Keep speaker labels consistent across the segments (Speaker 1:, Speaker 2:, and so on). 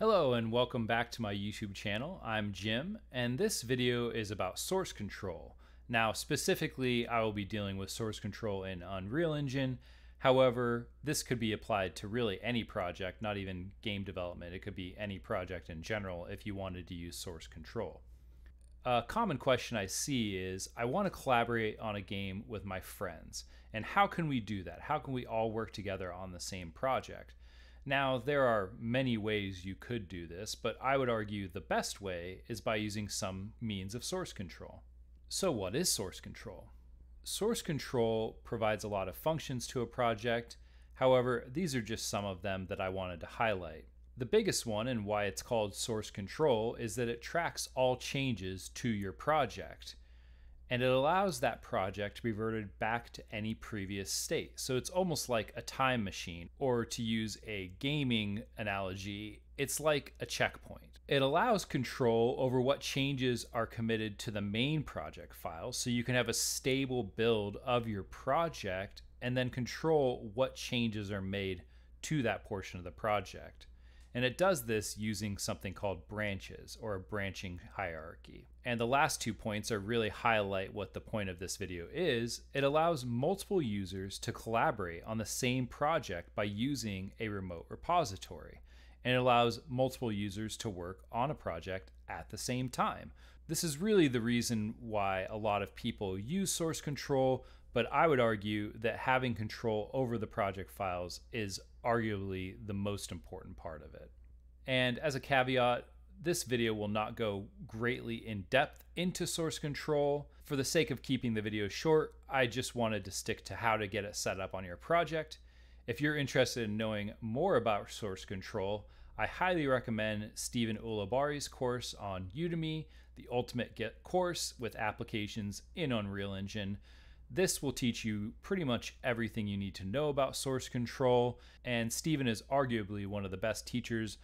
Speaker 1: Hello and welcome back to my YouTube channel. I'm Jim and this video is about source control. Now specifically I will be dealing with source control in Unreal Engine. However, this could be applied to really any project, not even game development. It could be any project in general if you wanted to use source control. A common question I see is I want to collaborate on a game with my friends. And how can we do that? How can we all work together on the same project? Now, there are many ways you could do this, but I would argue the best way is by using some means of source control. So, what is source control? Source control provides a lot of functions to a project. However, these are just some of them that I wanted to highlight. The biggest one, and why it's called source control, is that it tracks all changes to your project and it allows that project to be reverted back to any previous state. So it's almost like a time machine, or to use a gaming analogy, it's like a checkpoint. It allows control over what changes are committed to the main project file, so you can have a stable build of your project and then control what changes are made to that portion of the project. And it does this using something called branches or a branching hierarchy. And the last two points are really highlight what the point of this video is. It allows multiple users to collaborate on the same project by using a remote repository. And it allows multiple users to work on a project at the same time. This is really the reason why a lot of people use source control, but I would argue that having control over the project files is arguably the most important part of it. And as a caveat, this video will not go greatly in depth into source control. For the sake of keeping the video short, I just wanted to stick to how to get it set up on your project. If you're interested in knowing more about source control, I highly recommend Stephen Ulibarri's course on Udemy, the Ultimate Git course with applications in Unreal Engine. This will teach you pretty much everything you need to know about source control, and Stephen is arguably one of the best teachers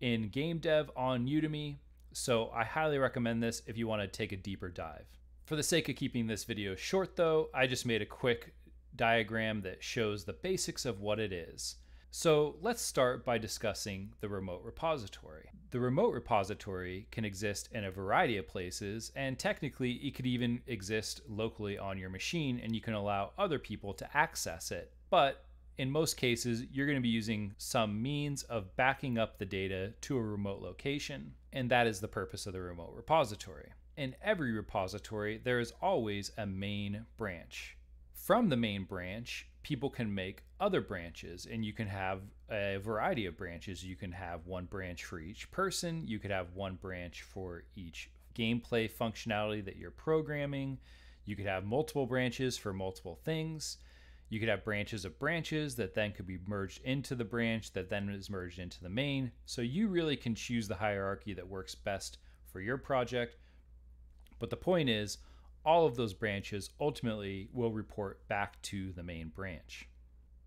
Speaker 1: in game dev on Udemy, so I highly recommend this if you want to take a deeper dive. For the sake of keeping this video short though, I just made a quick diagram that shows the basics of what it is. So let's start by discussing the remote repository. The remote repository can exist in a variety of places, and technically it could even exist locally on your machine and you can allow other people to access it. But in most cases, you're going to be using some means of backing up the data to a remote location, and that is the purpose of the remote repository. In every repository, there is always a main branch. From the main branch, people can make other branches and you can have a variety of branches. You can have one branch for each person, you could have one branch for each gameplay functionality that you're programming. You could have multiple branches for multiple things. You could have branches of branches that then could be merged into the branch that then is merged into the main. So you really can choose the hierarchy that works best for your project. But the point is, all of those branches ultimately will report back to the main branch.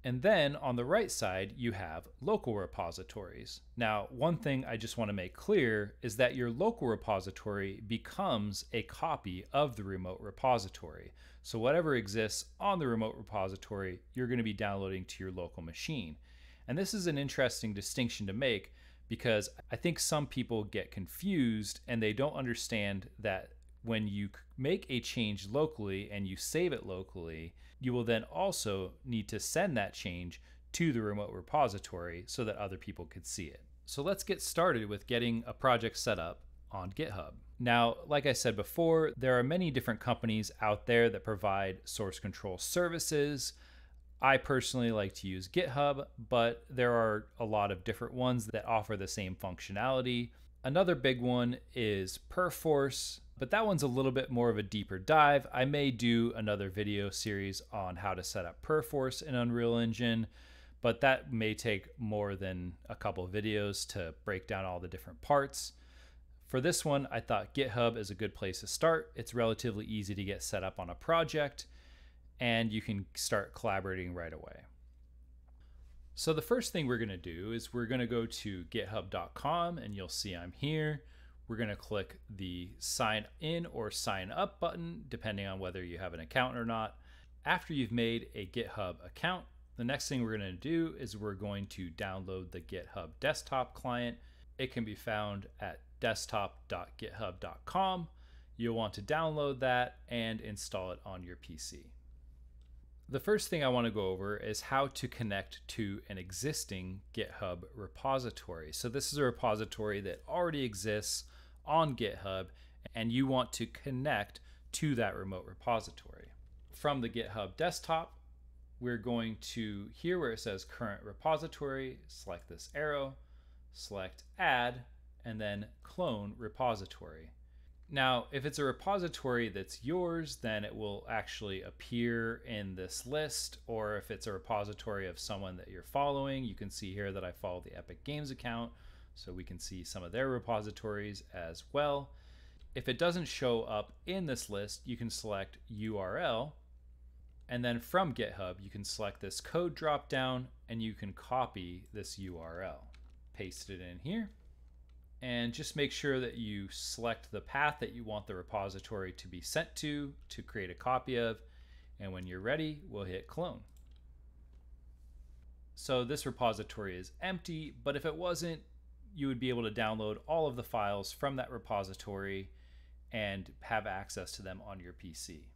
Speaker 1: And then on the right side, you have local repositories. Now, one thing I just want to make clear is that your local repository becomes a copy of the remote repository. So whatever exists on the remote repository, you're going to be downloading to your local machine. And this is an interesting distinction to make because I think some people get confused and they don't understand that when you make a change locally and you save it locally, you will then also need to send that change to the remote repository so that other people could see it. So let's get started with getting a project set up on GitHub. Now, like I said before, there are many different companies out there that provide source control services. I personally like to use GitHub, but there are a lot of different ones that offer the same functionality. Another big one is Perforce but that one's a little bit more of a deeper dive. I may do another video series on how to set up Perforce in Unreal Engine, but that may take more than a couple videos to break down all the different parts. For this one, I thought GitHub is a good place to start. It's relatively easy to get set up on a project, and you can start collaborating right away. So the first thing we're going to do is we're going to go to github.com, and you'll see I'm here. We're going to click the sign in or sign up button, depending on whether you have an account or not. After you've made a GitHub account, the next thing we're going to do is we're going to download the GitHub desktop client. It can be found at desktop.github.com. You'll want to download that and install it on your PC. The first thing I want to go over is how to connect to an existing GitHub repository. So this is a repository that already exists on GitHub and you want to connect to that remote repository. From the GitHub desktop, we're going to here where it says current repository, select this arrow, select add, and then clone repository. Now, if it's a repository that's yours, then it will actually appear in this list. Or if it's a repository of someone that you're following, you can see here that I follow the Epic Games account. So we can see some of their repositories as well. If it doesn't show up in this list, you can select URL. And then from GitHub, you can select this code drop down and you can copy this URL. Paste it in here and just make sure that you select the path that you want the repository to be sent to to create a copy of. And when you're ready, we'll hit clone. So this repository is empty, but if it wasn't, you would be able to download all of the files from that repository and have access to them on your PC.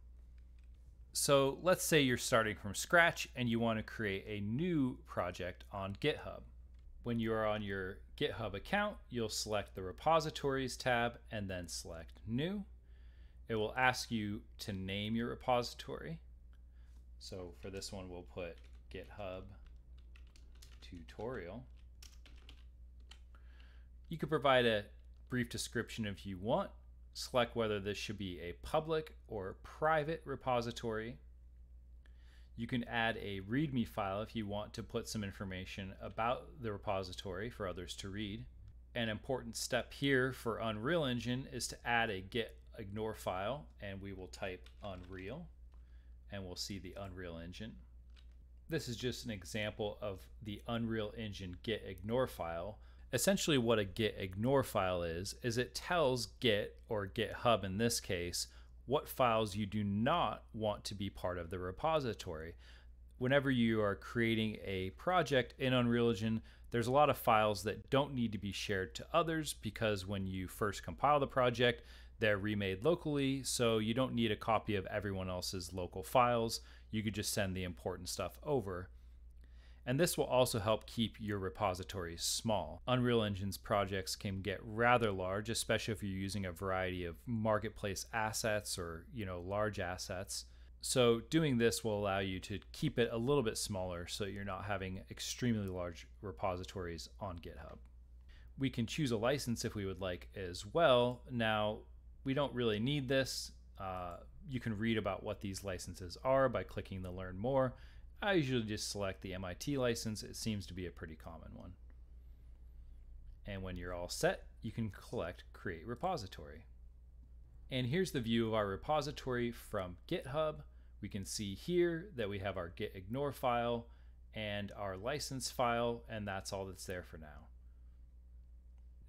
Speaker 1: So let's say you're starting from scratch and you want to create a new project on GitHub. When you are on your GitHub account, you'll select the repositories tab and then select new. It will ask you to name your repository. So for this one, we'll put GitHub tutorial. You could provide a brief description if you want. Select whether this should be a public or private repository. You can add a README file if you want to put some information about the repository for others to read. An important step here for Unreal Engine is to add a git ignore file, and we will type Unreal, and we'll see the Unreal Engine. This is just an example of the Unreal Engine git ignore file. Essentially what a git ignore file is, is it tells Git, or GitHub in this case, what files you do not want to be part of the repository. Whenever you are creating a project in Unreal Engine, there's a lot of files that don't need to be shared to others because when you first compile the project, they're remade locally, so you don't need a copy of everyone else's local files. You could just send the important stuff over and this will also help keep your repositories small. Unreal Engine's projects can get rather large, especially if you're using a variety of marketplace assets or, you know, large assets. So doing this will allow you to keep it a little bit smaller so you're not having extremely large repositories on GitHub. We can choose a license if we would like as well. Now, we don't really need this. Uh, you can read about what these licenses are by clicking the Learn More I usually just select the MIT license. It seems to be a pretty common one. And when you're all set, you can collect Create Repository. And here's the view of our repository from GitHub. We can see here that we have our git ignore file and our license file, and that's all that's there for now.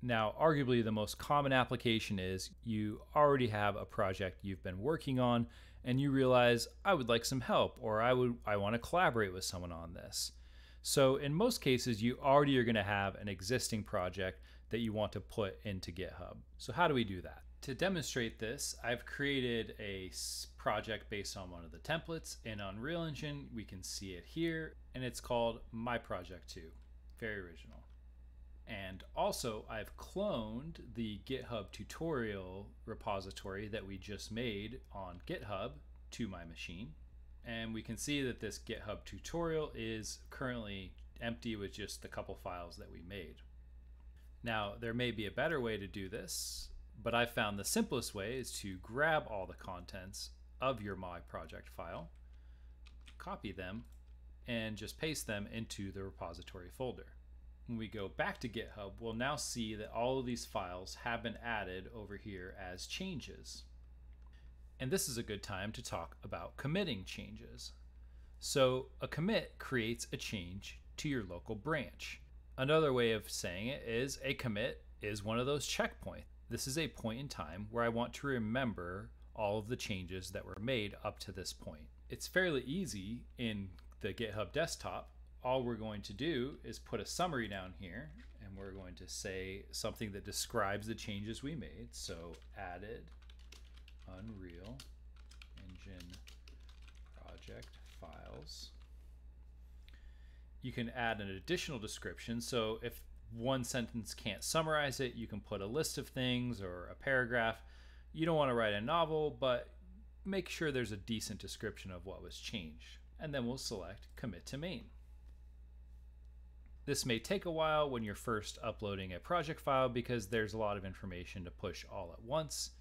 Speaker 1: Now, arguably the most common application is you already have a project you've been working on and you realize I would like some help or I would I want to collaborate with someone on this. So in most cases you already are going to have an existing project that you want to put into GitHub. So how do we do that? To demonstrate this, I've created a project based on one of the templates in Unreal Engine. We can see it here and it's called My Project 2. Very original. And also, I've cloned the GitHub tutorial repository that we just made on GitHub to my machine. And we can see that this GitHub tutorial is currently empty with just the couple files that we made. Now, there may be a better way to do this, but I found the simplest way is to grab all the contents of your My Project file, copy them, and just paste them into the repository folder. When we go back to GitHub, we'll now see that all of these files have been added over here as changes. And this is a good time to talk about committing changes. So a commit creates a change to your local branch. Another way of saying it is a commit is one of those checkpoints. This is a point in time where I want to remember all of the changes that were made up to this point. It's fairly easy in the GitHub desktop all we're going to do is put a summary down here and we're going to say something that describes the changes we made. So added Unreal Engine project files. You can add an additional description. So if one sentence can't summarize it, you can put a list of things or a paragraph. You don't want to write a novel, but make sure there's a decent description of what was changed. And then we'll select commit to main. This may take a while when you're first uploading a project file because there's a lot of information to push all at once.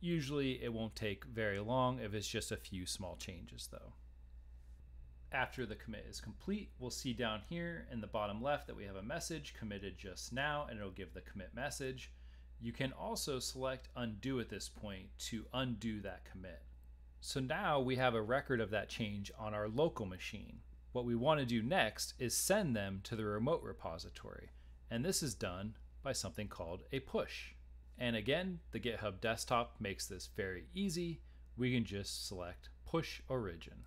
Speaker 1: Usually it won't take very long if it's just a few small changes though. After the commit is complete, we'll see down here in the bottom left that we have a message committed just now and it'll give the commit message. You can also select undo at this point to undo that commit. So now we have a record of that change on our local machine. What we want to do next is send them to the remote repository. And this is done by something called a push. And again, the GitHub desktop makes this very easy. We can just select push origin.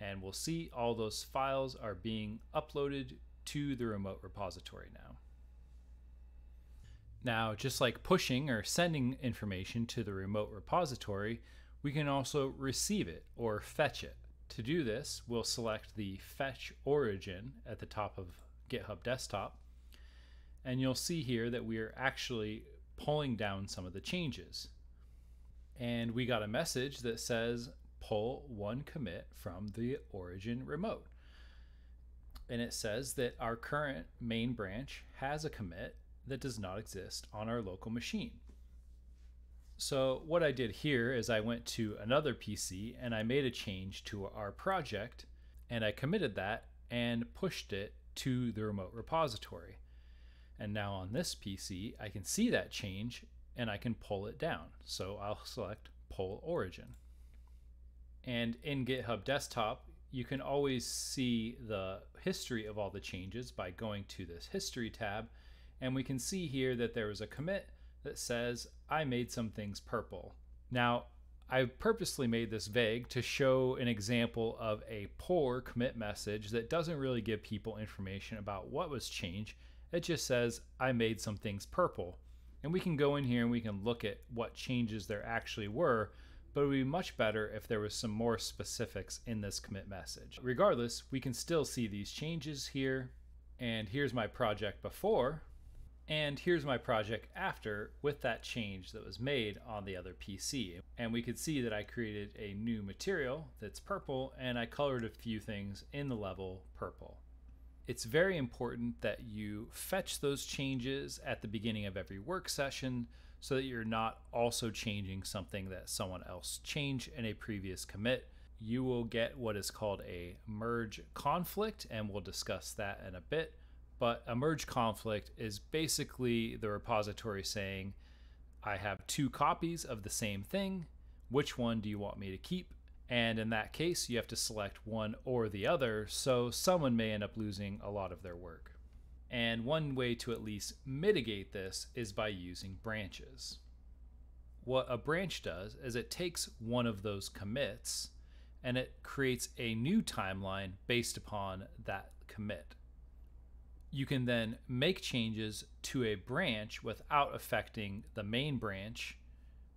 Speaker 1: And we'll see all those files are being uploaded to the remote repository now. Now, just like pushing or sending information to the remote repository, we can also receive it or fetch it. To do this, we'll select the Fetch Origin at the top of GitHub Desktop, and you'll see here that we are actually pulling down some of the changes. And we got a message that says pull one commit from the origin remote. And it says that our current main branch has a commit that does not exist on our local machine. So what I did here is I went to another PC and I made a change to our project and I committed that and pushed it to the remote repository. And now on this PC, I can see that change and I can pull it down. So I'll select pull origin. And in GitHub Desktop, you can always see the history of all the changes by going to this history tab. And we can see here that there was a commit that says, I made some things purple. Now, I purposely made this vague to show an example of a poor commit message that doesn't really give people information about what was changed. It just says, I made some things purple. And we can go in here and we can look at what changes there actually were, but it would be much better if there was some more specifics in this commit message. Regardless, we can still see these changes here. And here's my project before, and here's my project after with that change that was made on the other PC. And we could see that I created a new material that's purple and I colored a few things in the level purple. It's very important that you fetch those changes at the beginning of every work session so that you're not also changing something that someone else changed in a previous commit. You will get what is called a merge conflict, and we'll discuss that in a bit. But a merge conflict is basically the repository saying, I have two copies of the same thing. Which one do you want me to keep? And in that case, you have to select one or the other, so someone may end up losing a lot of their work. And one way to at least mitigate this is by using branches. What a branch does is it takes one of those commits and it creates a new timeline based upon that commit you can then make changes to a branch without affecting the main branch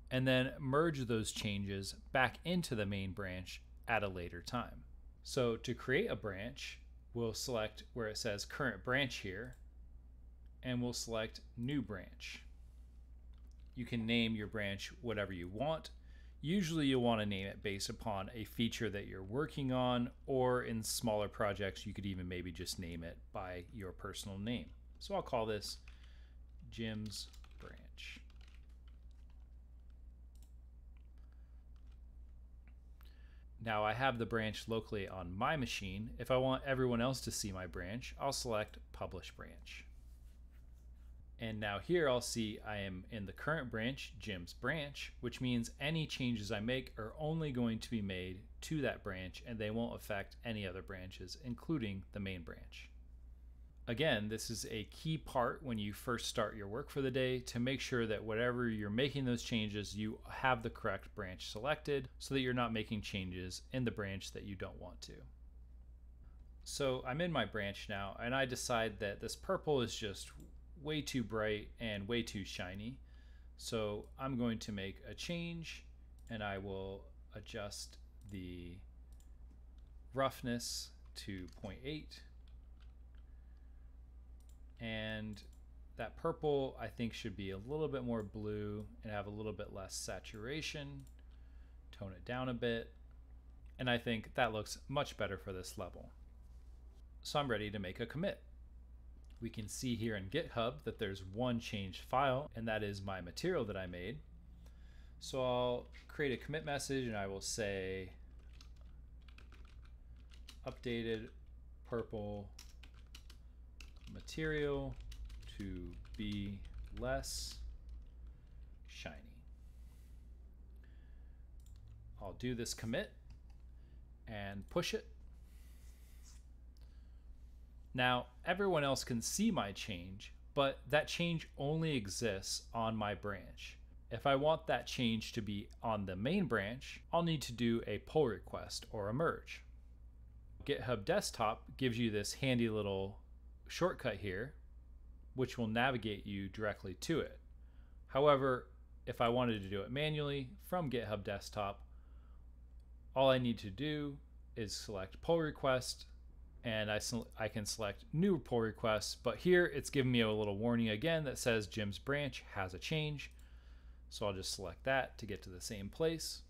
Speaker 1: and then merge those changes back into the main branch at a later time. So to create a branch, we'll select where it says current branch here and we'll select new branch. You can name your branch whatever you want Usually you'll want to name it based upon a feature that you're working on, or in smaller projects, you could even maybe just name it by your personal name. So I'll call this Jim's branch. Now I have the branch locally on my machine. If I want everyone else to see my branch, I'll select Publish Branch. And now here I'll see I am in the current branch, Jim's branch, which means any changes I make are only going to be made to that branch and they won't affect any other branches, including the main branch. Again, this is a key part when you first start your work for the day to make sure that whatever you're making those changes, you have the correct branch selected so that you're not making changes in the branch that you don't want to. So I'm in my branch now, and I decide that this purple is just way too bright and way too shiny. So I'm going to make a change, and I will adjust the roughness to 0.8. And that purple I think should be a little bit more blue and have a little bit less saturation. Tone it down a bit. And I think that looks much better for this level. So I'm ready to make a commit. We can see here in GitHub that there's one changed file, and that is my material that I made. So I'll create a commit message and I will say updated purple material to be less shiny. I'll do this commit and push it. Now, everyone else can see my change, but that change only exists on my branch. If I want that change to be on the main branch, I'll need to do a pull request or a merge. GitHub Desktop gives you this handy little shortcut here, which will navigate you directly to it. However, if I wanted to do it manually from GitHub Desktop, all I need to do is select pull request and I, I can select new pull requests, but here it's giving me a little warning again that says Jim's branch has a change. So I'll just select that to get to the same place.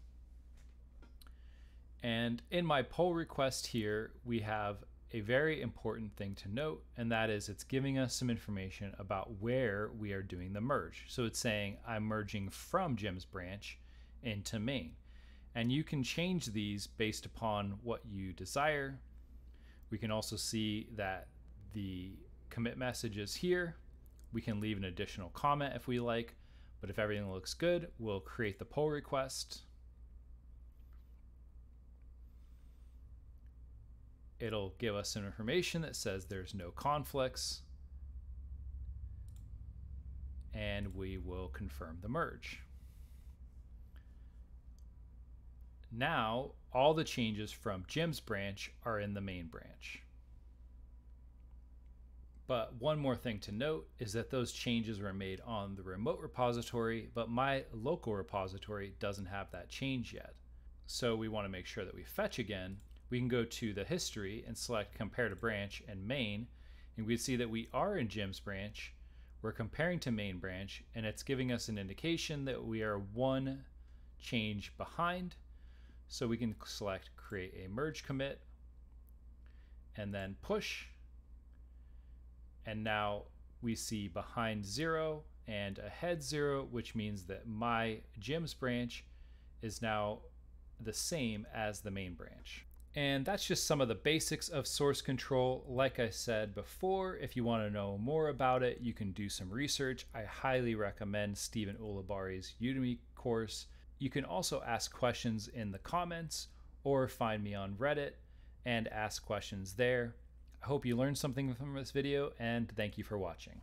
Speaker 1: And in my pull request here, we have a very important thing to note, and that is it's giving us some information about where we are doing the merge. So it's saying I'm merging from Jim's branch into main. And you can change these based upon what you desire. We can also see that the commit message is here. We can leave an additional comment if we like, but if everything looks good, we'll create the pull request. It'll give us some information that says there's no conflicts. And we will confirm the merge. Now, all the changes from Jim's branch are in the main branch. But one more thing to note is that those changes were made on the remote repository, but my local repository doesn't have that change yet. So we want to make sure that we fetch again we can go to the history and select compare to branch and main, and we see that we are in Jim's branch. We're comparing to main branch, and it's giving us an indication that we are one change behind. So we can select create a merge commit and then push. And now we see behind zero and ahead zero, which means that my Jim's branch is now the same as the main branch. And that's just some of the basics of source control. Like I said before, if you want to know more about it, you can do some research. I highly recommend Stephen Ulibarri's Udemy course. You can also ask questions in the comments or find me on Reddit and ask questions there. I hope you learned something from this video and thank you for watching.